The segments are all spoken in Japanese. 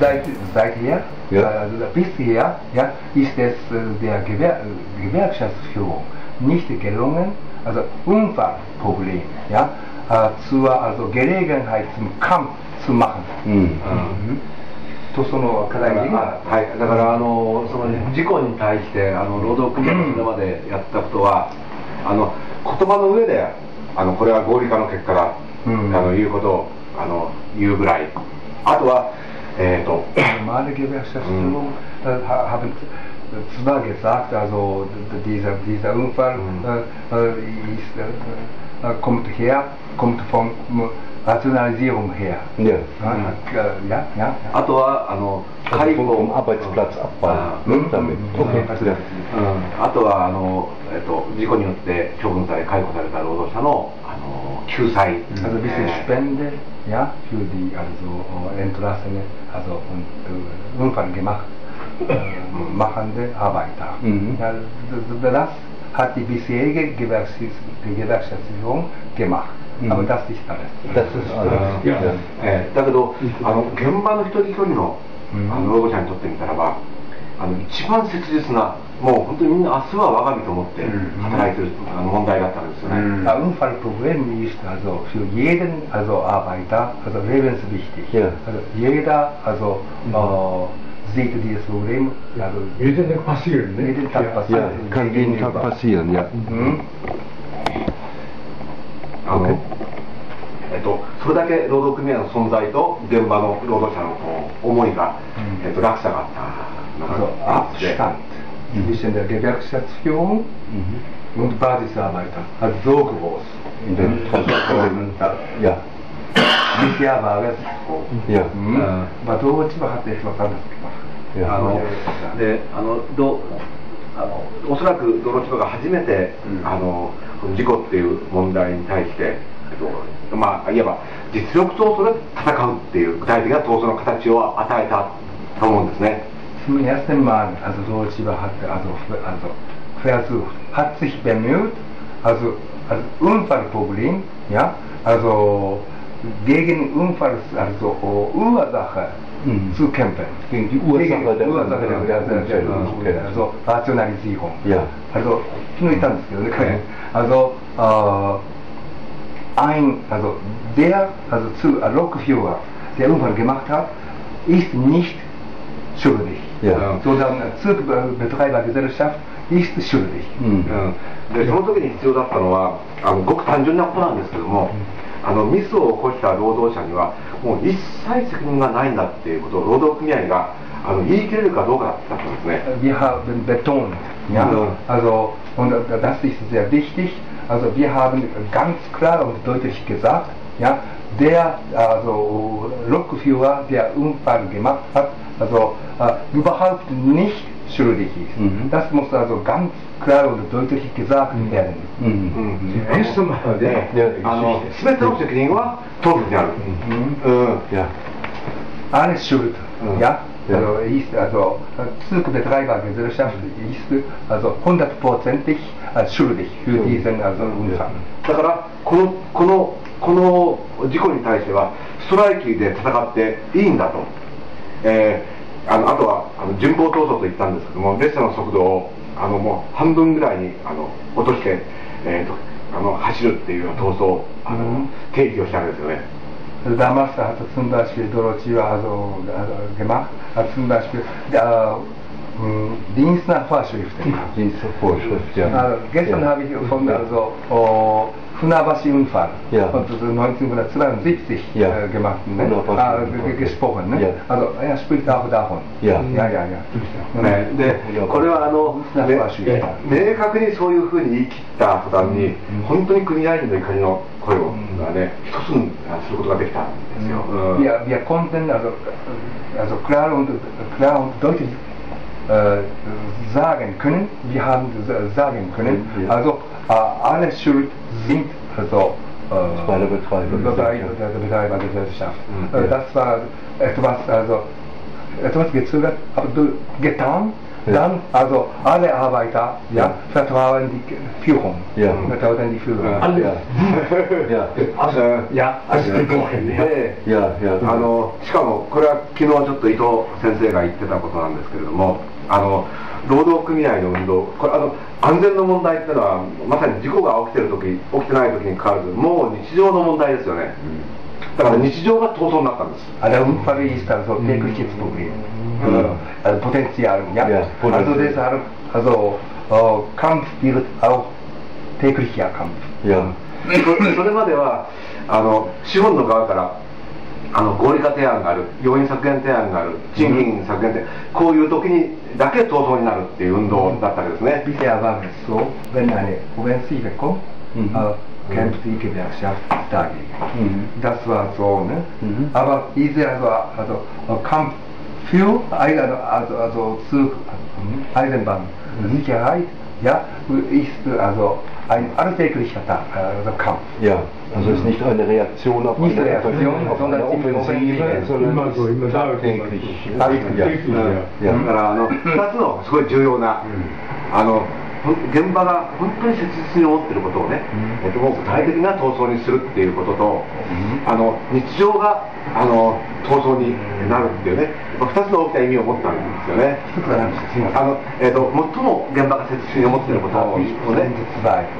seit, seither, Ja. äh, bisher ja, ist es der Gewer Gewerkschaftsführung nicht gelungen, also Unfallproblem ja, äh, zur also Gelegenheit zum Kampf zu machen. うんとその課題的な、はい、だからあのその事故に対してあの労働組合がそれまでやったことは、あの言葉の上であのこれは合理化の結果だ、うんあのいうことをあの言うぐらいあとはえっ、と normale Gewerkschaftsführung äh, ha- haben zwar gesagt, also dieser, dieser Unfall Mhm. äh, äh, ist, äh, äh, kommt her, kommt von äh, Rationalisierung her. いや Ja, äh, ja, ja. あとはあの Also 介護 Arbeitsplatzabbau あ ne, damit. Okay, あとはあの、えっと事故によって処分され解雇された労働者のあの救済、Also えー Spende ja, für die also, äh, Entlassene, also und, äh, Unfall gemacht, äh, machende Arbeiter. Mhm. Ja, d- d- das hat die bisherige Gewerkschaftsführung gemacht. Mhm. Das ist alles. Das ist alles. いやえーだけどあの現場の一人一人のうんあの労働者にとってみたらばあの一番切実なもう本当にみんな明日は我が身と思って働いてる、問題だったんですよね。あの、それだけ労働組合の存在と現場の労働者の思いが、えっと、落差があった。Zwischen der Gewerkschaftsführung und Basisarbeiter also so groß. In den Transporten. Ja. Bisher war es. Ja. Mhm. Ja. Aber Deutsche hat etwas anderes gemacht. あのであのどあのおそらく道路千葉が初めて、うんあの事故っていう問題に対して、えっとまあ、いわば実力闘争で戦うっていう具体的な闘争の形を与えたと思うんですね。zum ersten Mal, also Dolce hat also, also versucht, hat sich bemüht, also, also Unfallproblem, ja, also gegen Unfall, also oh, Ursache mhm. zu kämpfen. Gegen die Ursache, gegen der, Ursache der, der, also, also, also Rationalisierung. Ja. Also, nur ich das, also, äh, ein, also der, also zu Lokführer, der Unfall gemacht hat, ist nicht schuldig. いや Sondern Zugbetreibergesellschaft ist schuldig. うんうんでその時に必要だったのはあのごく単純なことなんですけども、あのミスを起こした労働者にはもう一切責任がないんだっていうことを労働組合があの言い切れるかどうかだったんですね。Wir haben betont, ja, Ja. also, und das ist sehr wichtig, also wir haben ganz klar und deutlich gesagt, ja, der also Lokführer, der Unfall gemacht hat, also äh, überhaupt nicht schuldig ist. Mhm. Das muss also ganz klar und deutlich gesagt werden. うんうんエストまで全ての責任は当局にある。Mhm. うんいや Alles schuld, Mhm. ja. Also ist also Zugbetreibergesellschaft ist also hundertprozentig äh, schuldig für diesen also Unfall. だからこのこのこの事故に対してはストライキで戦っていいんだと、えー、あ,のあとはあの順望闘争と言ったんですけども列車の速度をあのもう半分ぐらいにあの落として、えー、とあの走るっていうような闘あの、定義をしたんですよね。ダマスゲスナファーリテンリンスナファー。Oh, Funabashi-Unfall Ja. von 1972 Ja. äh, gemacht, ne? Äh, ge- gesprochen. Ne? Ja. Also er spricht auch davon. Ja. ja, ja. ja. ね、でこれはあの、うんね明確にそういうふうに言い切った途端に、本当に組合員の怒りの声を、がね一つにすることができたんですよ。うん Wir, wir konnten also, also klar, und, klar und deutlich äh, sagen können, wir haben sagen können, also äh, alle Schuld sind also äh, Bei der Betreibergesellschaft. Mhm. Äh, das war etwas, also etwas gezögert, aber du, getan, Dan, also alle Arbeiter, ja, vertrauen die Führung. Ja. Vertrauen die Führung. Ja. いやいや äh, Ja, also die Woche, ja. でいやいやあのしかもこれは昨日ちょっと伊藤先生が言ってたことなんですけれどもあの労働組合の運動、これあの安全の問題というのは、まさに事故が起きてるとき、起きてないときに変かわらず、もう日常の問題ですよね、だから日常が闘争になったんです。あれはウンパビースタのテクシスポグリー、ポテンシアルや、やア。ドデスアルカゾー、カンプスピルアウテクシアカンプ。それまではあの資本の側からあの合理化提案がある、要因削減提案がある、賃金削減って、こういう時にだけ闘争になるっていう運動だったんですね。ビテアバーそう、ベナネ、オベンスイベコ、あ、ケンプティケベアシャフタギ、ダスワゾーネ、アバイゼアゾア、あと、カンフィオ、アイダのアゾアゾツー、アイゼンバン、ニケハイ、ja, ist also ein alltäglicher Tag, also Kampf. Ja, also ist nicht eine Reaktion auf Nicht eine, Reaktion, auf eine sondern die Offensive, Offensive. sondern Immer so, immer es ist da. tagtäglich. Tagtäglich, Ja. ja. いやだからあの2つのすごい重要な、あのほん現場が本当に切実に思ってることをね、えっと、もう具体的な闘争にするっていうことと、あの日常があの闘争になるっていうね。2つの大きな意味を持ったんですよね。あのえっと最も現場が切実に思っていることをね。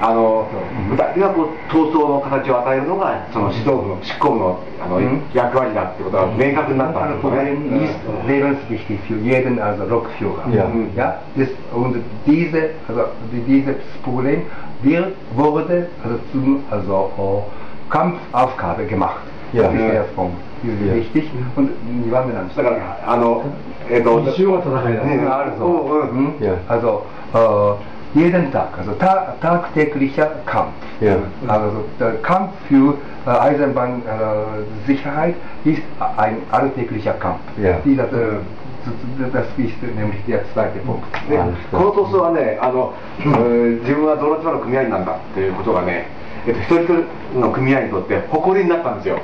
あの具体的なこう闘争の形を与えるのがその指導部の執行部のあの、うん。役割だってことが明確になったんですよね。ist lebenswichtig für jeden also Lokführer. Ja. Ja, das, und diese, also dieses Problem wird, wurde also zum also, oh, Kampfaufgabe gemacht. Ja. Das ist der Punkt. Das ist Ja. wichtig. Und die waren dann だからあのえっ、と日常は戦いだ。ね also, うんうん hm, Ja. also äh, jeden Tag, also ta tagtäglicher Kampf. Ja. Also der Kampf für äh, Eisenbahnsicherheit ist ein alltäglicher Kampf. Ja. Dieser, äh, ずっとたスピーチで眠ってやってたわけ、うん、でこの塗装はねあの、うん、自分はドロチマの組合なんだっていうことがね、えっと、一人一人の組合にとって誇りになったんですよ。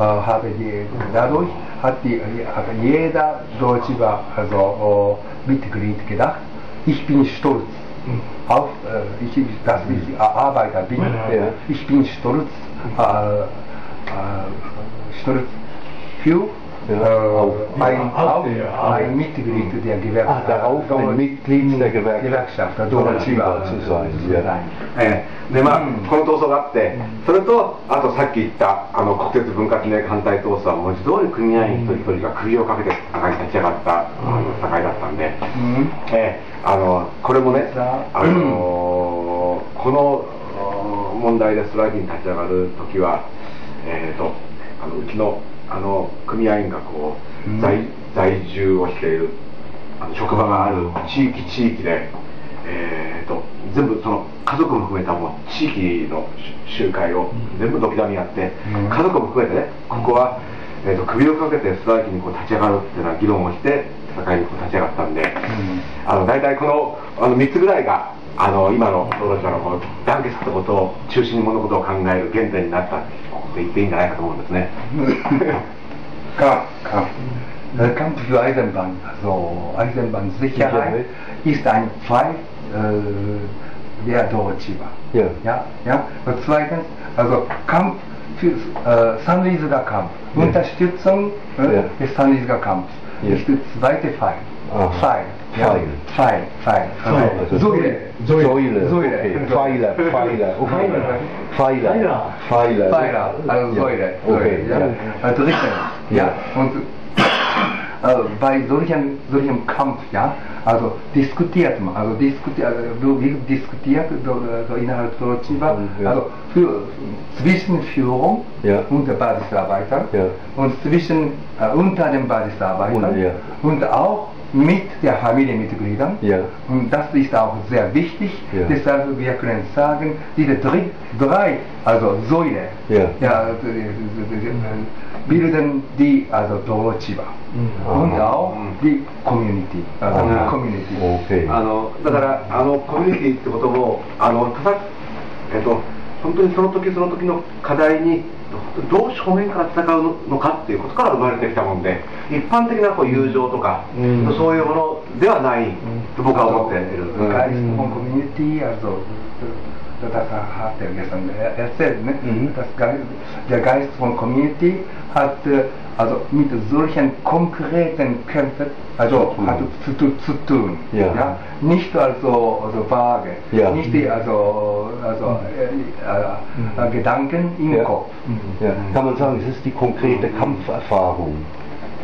ハーベリエなどハッティイエダドーチバゾビテクリンテケダイヒピンシュトルツ。アウヒビダスビヒアーバイダビンイヒピンシュトルツ。シュトルツ。Äh, auf- ein, auf, ein Mitglied der Gewerkschaft, Ah, ein Mitglied der Gewerkschaft, でまあ、うんこの闘争があってそれとあとさっき言ったあの国鉄分割の反対闘争は文字通り組合員一人一人が首をかけて立ち上がった、あの戦いだったんで、Mhm. えーあのこれもね、さああのーこの問題でストライキに立ち上がる時は、えー、とあのうちのあの組合員がこう、うん。在在住をしているあの職場がある地域地域で、えー、と全部その家族も含めたもう地域の集会を全部軒並みやって、うん。家族も含めてねここは、えー、と首をかけてストライキにこう立ち上がるっていうような議論をして戦いにこう立ち上がったんで、あの大体このあの3つぐらいがあの今のローロの団結したことを中心に物事を考える原点になったって言っていいんじゃないかと思うんですね。 Kampf, Kampf. Der Kampf für Eisenbahn, also Eisenbahnsicherheit, ist ein Fall äh, der Deutsche war. Ja. Ja, ja. Und zweitens, also Kampf für äh, sanriesiger Kampf, Ja. Unterstützung äh, Ja. des sanriesiger Kampfs, Ja. ist der zweite Fall. Aha. Pfeil. Ja. Pfeil. Pfeil, Pfeil. Pfeil, also Säule. Säule, Säule. okay. Pfeiler, Pfeiler, okay. Pfeiler. Pfeiler, Pfeiler. Pfeiler, also Ja. Säule. Okay, Säule, ja. ja. Also drittens, ja. Ja. Und äh, bei solchem, solchem Kampf, ja, also diskutiert man, also diskutiert, also wird diskutiert so, so innerhalb Deutschland, Mhm, ja. also für, zwischen Führung Ja. und der Basisarbeiter Ja. und zwischen äh, unter den Basisarbeitern Und, ja. und auch mit der Familienmitgliedern. Ja. Und das ist auch sehr wichtig. Ja. Deshalb wir können sagen, diese drei, drei also Säule, Ja. ja, äh, äh, bilden die also Dorochiba. Mhm. Und auch die Community. Also Aha. Community. Okay. あのだからあのコミュニティってこともあのただ、えっと、本当にその時その時の課題にどう正面から戦うのかっていうことから生まれてきたもんで一般的なこう友情とか、そういうものではないと僕は思っている。外出コミュニティ also mit solchen konkreten Kämpfen also Zu tun. hat zu, zu, zu tun. Ja. Nicht also, also vage, Ja. nicht die, also, also äh, äh, Gedanken im Ja. Kopf. Ja, kann man sagen, es ist die konkrete Kampferfahrung.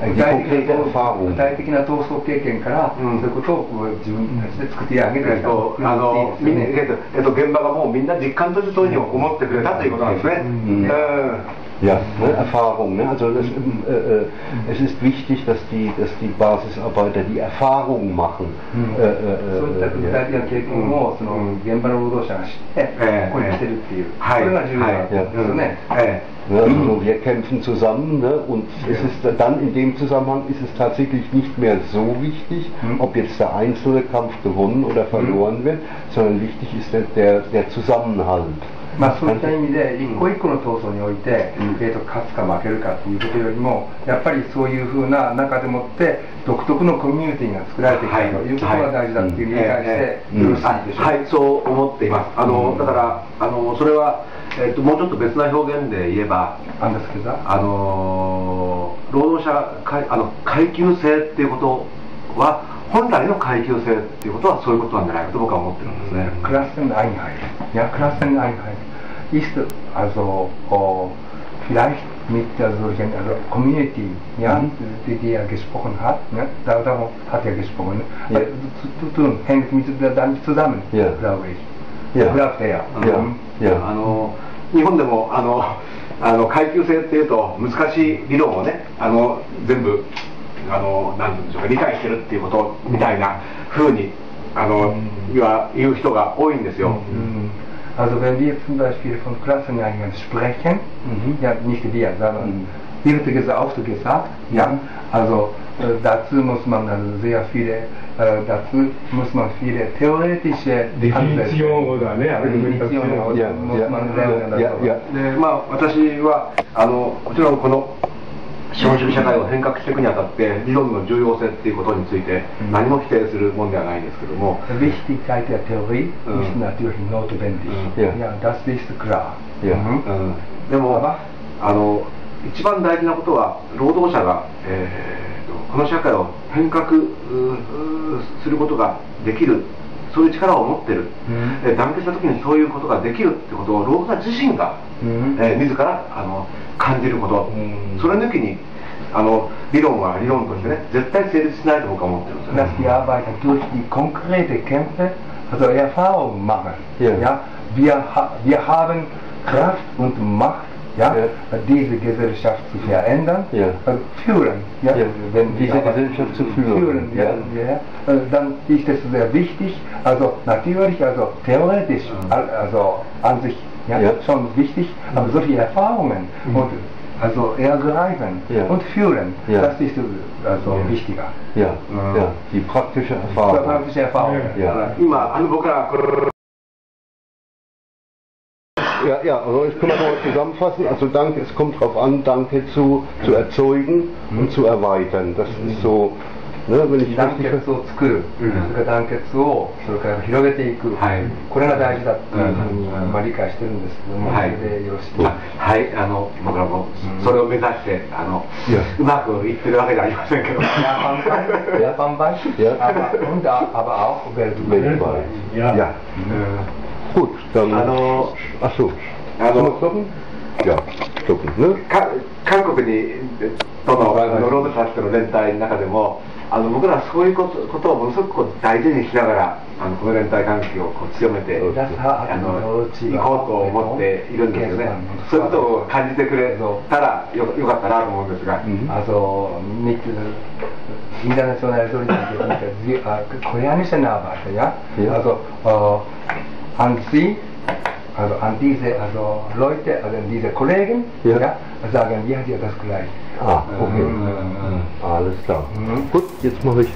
Äh, Die konkrete Erfahrung. 具体的な闘争経験から、うんそういうことをこう自分たちで作ってあげてえっと、あの、みんなえっと、えっと、現場がもうみんな実感としてそういうふうに思ってくれたということなんですね。うんうん Ja, ne, Erfahrung. Ne? Also das, äh, äh, es ist wichtig, dass die, dass die Basisarbeiter die Erfahrung machen. Mhm. Äh, äh, そういった具体的な経験をその現場の労働者が知ってええここに来てるっていう、はいそれが重要なんですよね。ええ Ne, also wir kämpfen zusammen ne, und es ist dann in dem Zusammenhang ist es tatsächlich nicht mehr so wichtig, Mhm. ob jetzt der einzelne Kampf gewonnen oder verloren wird, sondern wichtig ist der, der, der Zusammenhalt. まあそういった意味で一個一個の闘争において、うん。えー、と勝つか負けるかっていうことよりもやっぱりそういうふうな中でもって独特のコミュニティが作られてきたということが大事だっていう理解してよろしいでしょうか、はい、そう思っています。あの、だから、あの、それは、えっと、もうちょっと別な表現で言えば、あんですけど？あの労働者階あの階級性っていうことは本来の階級性っていうことはそういうことなんじゃないかと僕は思ってるんですね。クラスに入る。いや、クラスに入る。いつ、あの、こう、フィライスッミッツァズル、コミュニティ、ニャン、ディア、ゲスポコン、ハッ、ニャン、ダウダモ、ハティア、ゲスポコン、ニャン、トゥトゥン、ヘンクミツダダン、ツダム、ニャン、ラウェイ、ニャン、フラフェア。いや、あの、日本でも、あの、あの階級性っていうと、難しい理論をね、あの、全部、あのなんて言うんでしょうか理解してるっていうことみたいな風にあの、言わ言う人が多いんですよ。Mhm. Also wenn wir zum Beispiel von Klasseneinheit sprechen, Mhm. ja nicht wir, sondern Mhm. wird gesagt, gesagt, ja, Mhm. also äh, dazu muss man also sehr viele, äh, dazu muss man viele theoretische ディフィニション語だね、アルグメンタション Definition いや muss man lernen. いやいや also. でまあ私はあのもちろんこの資本主義社会を変革していくにあたって理論の重要性っていうことについてうん何も否定するもんではないんですけども、Die Wichtigkeit der Theorie Mhm. ist natürlich notwendig. Mhm. Ja. Ja, das ist klar. Ja. Mhm. うんでもあの一番大事なことは労働者が、えーとこの社会を変革することができるそういう力を持ってる、うんえー団結した時にそういうことができるってことを労働者自身が、うんえー自らあの感じること、うんそれ抜きにあの理論は理論としてね絶対成立しないと僕は思ってるんですよ dass ね。die Arbeiter durch die konkrete Kämpfe also Erfahrung machen. Ja. Wir, ha wir haben Kraft und Macht, ja, diese Gesellschaft zu verändern, führen, ja, wenn diese Gesellschaft zu führen, führen ja, also dann ist es sehr wichtig, also natürlich, also theoretisch, mhm. also an sich ja, schon wichtig, aber mhm. solche Erfahrungen mhm. und also ergreifen ja. und führen. Ja. Das ist also ja. wichtiger. Ja. ja, die praktische Erfahrung. Die praktische Erfahrung. Ja. Ja. Ja, ja, also ich kann mal noch zusammenfassen. Also Danke, es kommt darauf an, Danke zu, zu erzeugen und zu erweitern. Das ist so, ne, wenn ich団 richtig 結を作る、うんそれから団結をそれから広げていく、はいこれが大事だというふうに、うんまあ、理解してるんですけども、はいそれでよろしいですあはい、あの僕らもそれを目指してあのいやうまくいってるわけじゃありませんけど。 Ja, Bambai, ja, Bambai, Ja. aber, und, aber auch weltweit. weltweit. Ja. ja. gut, dann. 韓国にとの世論としての連帯の中でもあの僕らはそういうことをものすごく大事にしながらあのこの連帯関係をこう強めていこうと思っているんですよね。そういうことを感じてくれたらよ,よかったなと思うんですが。あの日中インターナショナルソリティーというのは、これはにしてな。らば、an Sie, also an diese also Leute, also an diese Kollegen, Ja. ja. sagen wir ja das gleiche. Ah, okay. Mhm. Alles klar. Mhm. Gut, jetzt mache ich.